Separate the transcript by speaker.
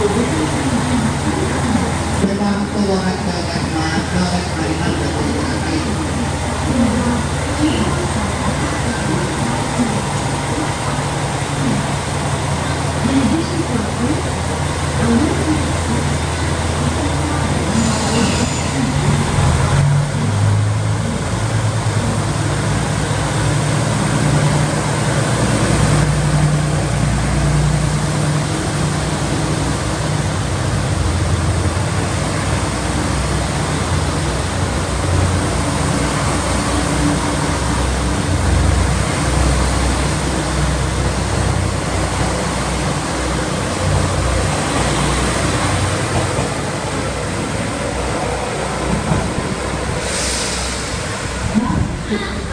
Speaker 1: เป
Speaker 2: ็นความตัวนักเกิดมาเกิดมา
Speaker 1: 100